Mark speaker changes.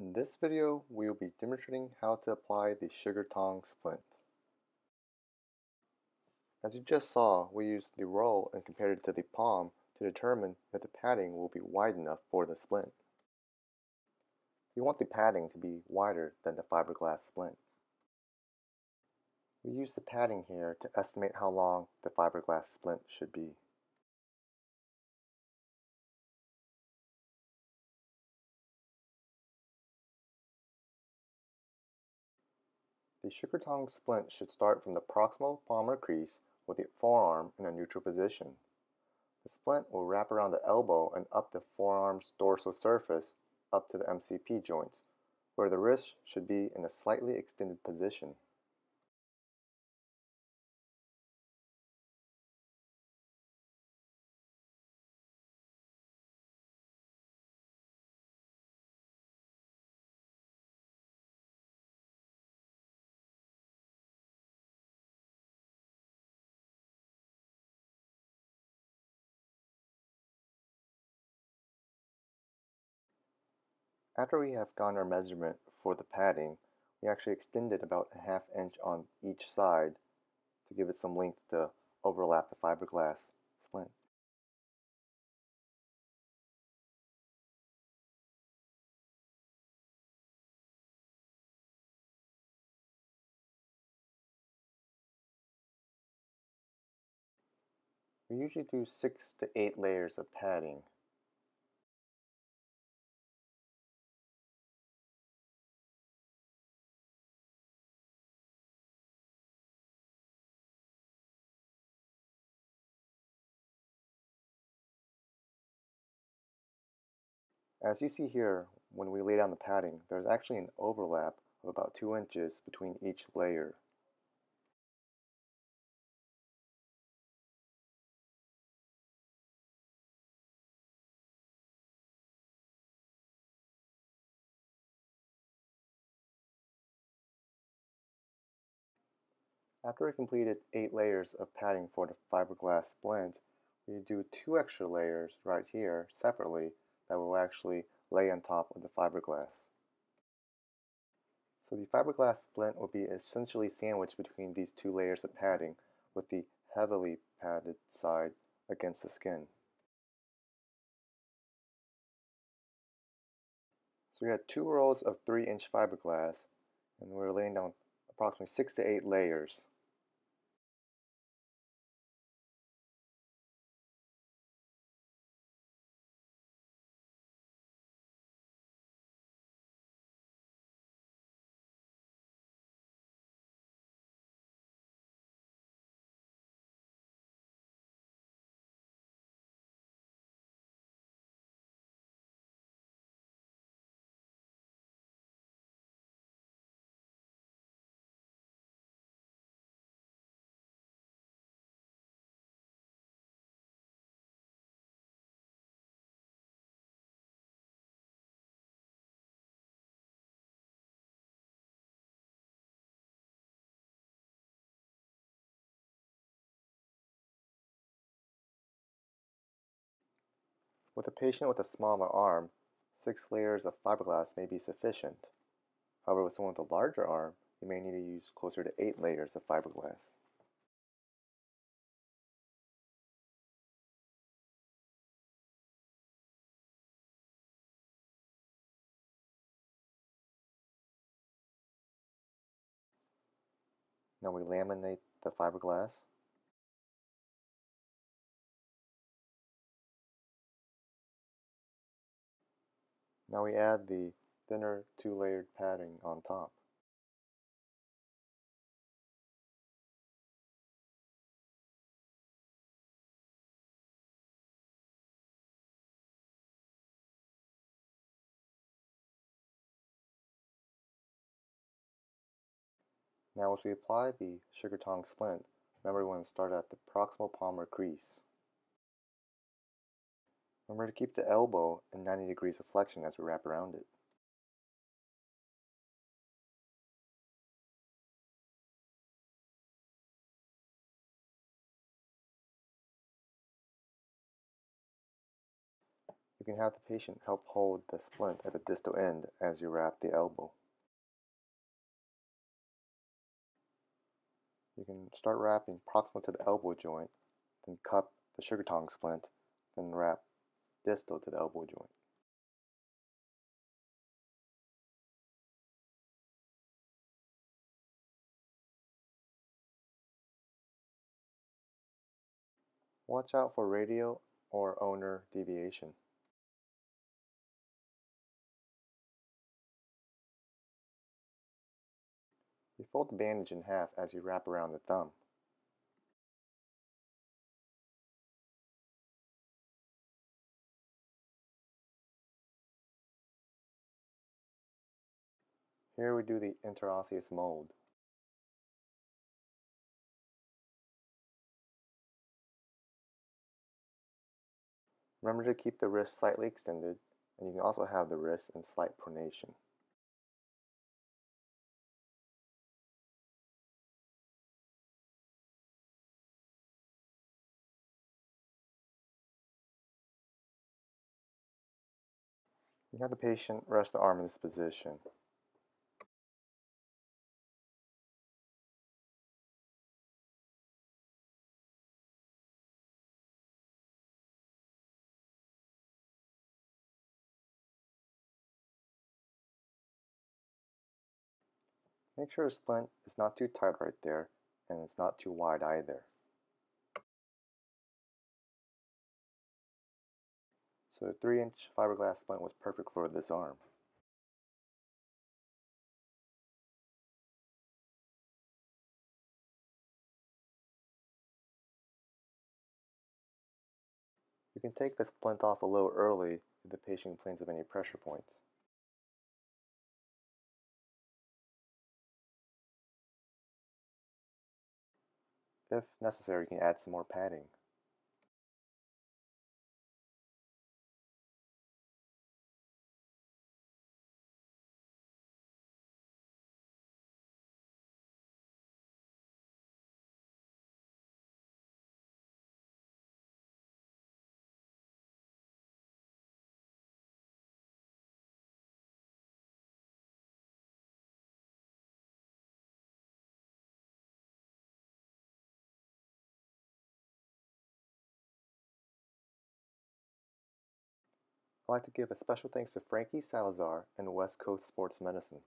Speaker 1: In this video, we will be demonstrating how to apply the sugar tong splint. As you just saw, we used the roll and compared it to the palm to determine if the padding will be wide enough for the splint. We want the padding to be wider than the fiberglass splint. We use the padding here to estimate how long the fiberglass splint should be. The sugar tong splint should start from the proximal palmar crease with the forearm in a neutral position. The splint will wrap around the elbow and up the forearm's dorsal surface up to the MCP joints, where the wrist should be in a slightly extended position. After we have gotten our measurement for the padding, we actually extended about a half inch on each side to give it some length to overlap the fiberglass splint. We usually do six to eight layers of padding. As you see here, when we lay down the padding, there's actually an overlap of about 2 inches between each layer. After we completed 8 layers of padding for the fiberglass splint, we do 2 extra layers right here separately that will actually lay on top of the fiberglass. So the fiberglass splint will be essentially sandwiched between these two layers of padding with the heavily padded side against the skin. So we had two rolls of 3 inch fiberglass and we're laying down approximately 6 to 8 layers. With a patient with a smaller arm, six layers of fiberglass may be sufficient. However, with someone with a larger arm, you may need to use closer to eight layers of fiberglass. Now we laminate the fiberglass. Now we add the thinner two-layered padding on top. Now as we apply the sugar tong splint, remember we want to start at the proximal palmar crease. Remember to keep the elbow in 90 degrees of flexion as we wrap around it. You can have the patient help hold the splint at the distal end as you wrap the elbow. You can start wrapping proximal to the elbow joint, then cup the sugar tong splint, then wrap distal to the elbow joint. Watch out for radial or ulnar deviation. You fold the bandage in half as you wrap around the thumb. Here we do the interosseous mold. Remember to keep the wrist slightly extended, and you can also have the wrist in slight pronation. You have the patient rest the arm in this position. Make sure the splint is not too tight right there and it's not too wide either. So a 3 inch fiberglass splint was perfect for this arm. You can take the splint off a little early if the patient complains of any pressure points. If necessary, you can add some more padding. I'd like to give a special thanks to Frankie Salazar and West Coast Sports Medicine.